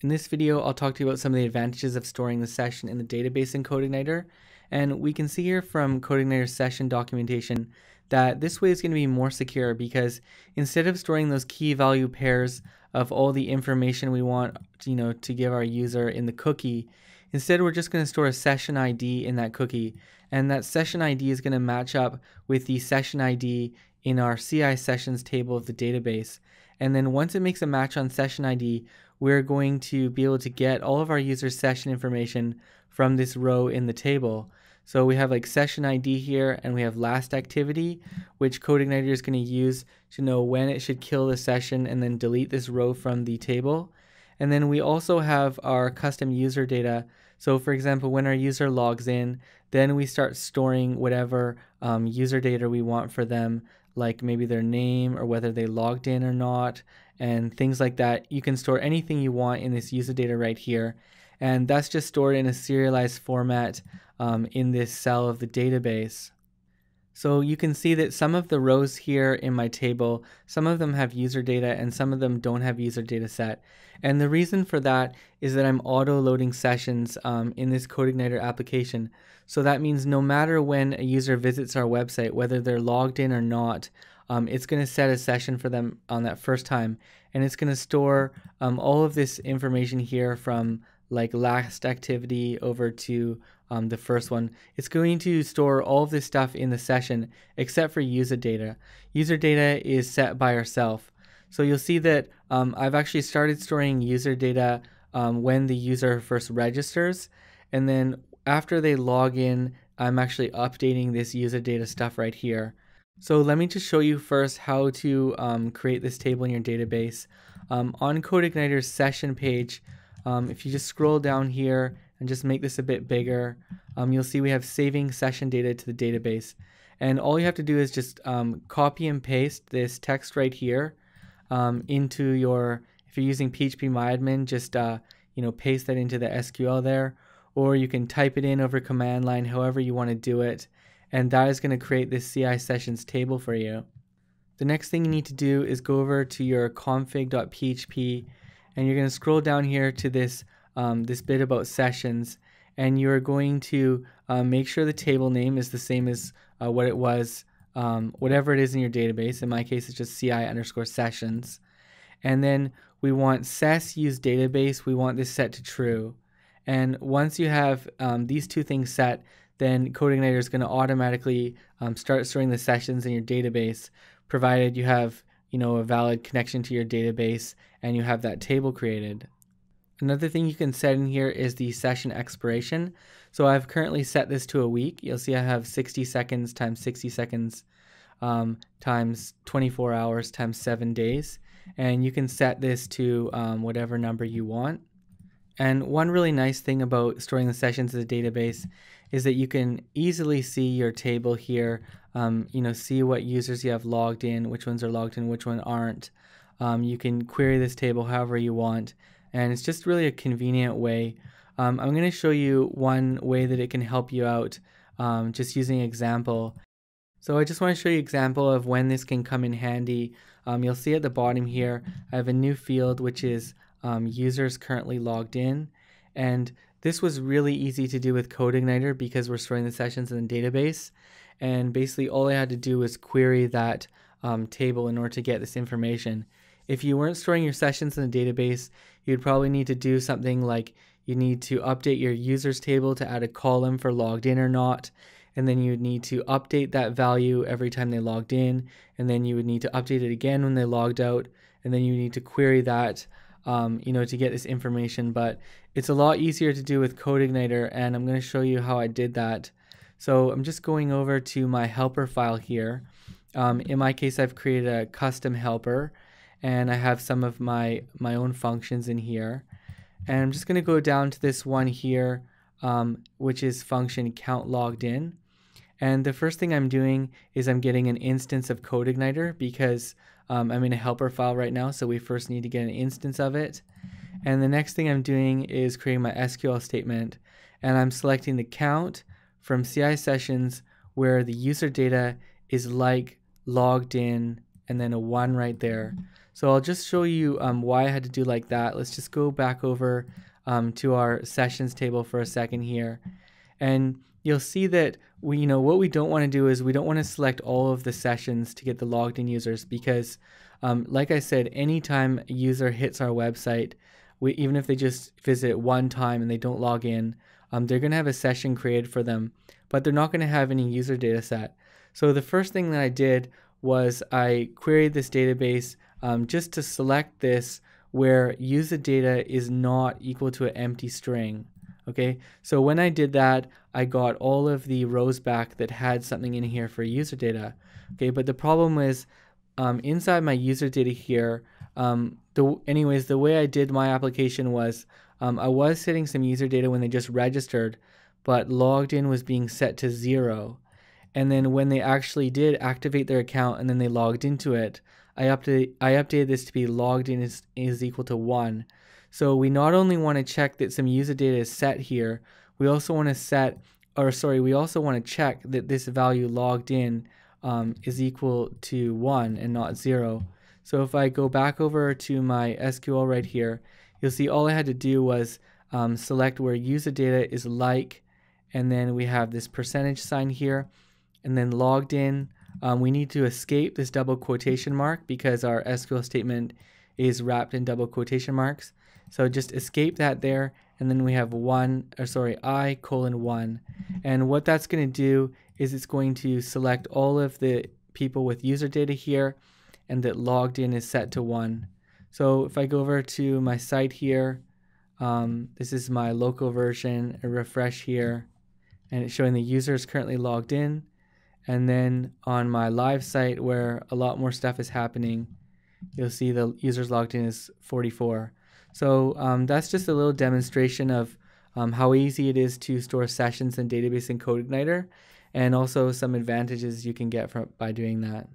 In this video, I'll talk to you about some of the advantages of storing the session in the database in CodeIgniter. And we can see here from CodeIgniter's session documentation that this way is going to be more secure because instead of storing those key value pairs of all the information we want you know, to give our user in the cookie, instead we're just going to store a session ID in that cookie. And that session ID is going to match up with the session ID in our CI sessions table of the database. And then once it makes a match on session ID, we're going to be able to get all of our user session information from this row in the table. So we have like session ID here and we have last activity, which CodeIgniter is going to use to know when it should kill the session and then delete this row from the table. And then we also have our custom user data. So for example, when our user logs in, then we start storing whatever um, user data we want for them, like maybe their name or whether they logged in or not, and things like that. You can store anything you want in this user data right here. And that's just stored in a serialized format um, in this cell of the database. So you can see that some of the rows here in my table, some of them have user data and some of them don't have user data set. And the reason for that is that I'm auto loading sessions um, in this CodeIgniter application. So that means no matter when a user visits our website, whether they're logged in or not, um, it's going to set a session for them on that first time. And it's going to store um, all of this information here from like last activity over to um, the first one. It's going to store all of this stuff in the session except for user data. User data is set by ourselves. So you'll see that um, I've actually started storing user data um, when the user first registers. And then after they log in, I'm actually updating this user data stuff right here. So let me just show you first how to um, create this table in your database. Um, on CodeIgniter's session page, um, if you just scroll down here and just make this a bit bigger, um, you'll see we have saving session data to the database. And all you have to do is just um, copy and paste this text right here um, into your, if you're using PHPMyAdmin, just uh, you know paste that into the SQL there, or you can type it in over command line, however you want to do it, and that is going to create this CI sessions table for you. The next thing you need to do is go over to your config.php, and you're going to scroll down here to this um, this bit about sessions and you're going to uh, make sure the table name is the same as uh, what it was, um, whatever it is in your database. In my case, it's just CI underscore sessions. And then we want sess use database. We want this set to true. And once you have um, these two things set, then CodeIgniter is going to automatically um, start storing the sessions in your database, provided you have you know a valid connection to your database and you have that table created. Another thing you can set in here is the session expiration. So I've currently set this to a week. You'll see I have 60 seconds times 60 seconds um, times 24 hours times 7 days. And you can set this to um, whatever number you want. And one really nice thing about storing the sessions as a database is that you can easily see your table here, um, you know, see what users you have logged in, which ones are logged in, which one aren't. Um, you can query this table however you want and it's just really a convenient way. Um, I'm going to show you one way that it can help you out um, just using example. So I just want to show you example of when this can come in handy. Um, you'll see at the bottom here, I have a new field which is um, users currently logged in. And this was really easy to do with CodeIgniter because we're storing the sessions in the database. And basically all I had to do was query that um, table in order to get this information. If you weren't storing your sessions in the database, you'd probably need to do something like you need to update your users table to add a column for logged in or not. And then you would need to update that value every time they logged in. And then you would need to update it again when they logged out. And then you need to query that, um, you know, to get this information. But it's a lot easier to do with CodeIgniter. And I'm going to show you how I did that. So I'm just going over to my helper file here. Um, in my case, I've created a custom helper and I have some of my, my own functions in here. And I'm just going to go down to this one here, um, which is function count logged in. And the first thing I'm doing is I'm getting an instance of CodeIgniter because um, I'm in a helper file right now, so we first need to get an instance of it. And the next thing I'm doing is creating my SQL statement, and I'm selecting the count from CI sessions where the user data is like logged in and then a one right there. So I'll just show you um, why I had to do like that. Let's just go back over um, to our sessions table for a second here. And you'll see that we, you know, what we don't want to do is we don't want to select all of the sessions to get the logged in users because um, like I said, anytime a user hits our website, we, even if they just visit one time and they don't log in, um, they're going to have a session created for them, but they're not going to have any user data set. So the first thing that I did was I queried this database um, just to select this where user data is not equal to an empty string. Okay, so when I did that, I got all of the rows back that had something in here for user data. Okay, but the problem was um, inside my user data here, um, the, anyways, the way I did my application was um, I was setting some user data when they just registered, but logged in was being set to zero. And then when they actually did activate their account and then they logged into it, I I updated this to be logged in is, is equal to one. So we not only want to check that some user data is set here, we also want to set, or sorry, we also want to check that this value logged in um, is equal to one and not zero. So if I go back over to my SQL right here, you'll see all I had to do was um, select where user data is like, and then we have this percentage sign here, and then logged in um, we need to escape this double quotation mark because our SQL statement is wrapped in double quotation marks. So just escape that there, and then we have one, or sorry, i colon one. And what that's going to do is it's going to select all of the people with user data here, and that logged in is set to one. So if I go over to my site here, um, this is my local version, a refresh here, and it's showing the user is currently logged in. And then on my live site where a lot more stuff is happening, you'll see the users logged in is 44. So um, that's just a little demonstration of um, how easy it is to store sessions and database in CodeIgniter and also some advantages you can get from, by doing that.